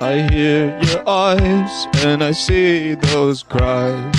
I hear your eyes and I see those cries.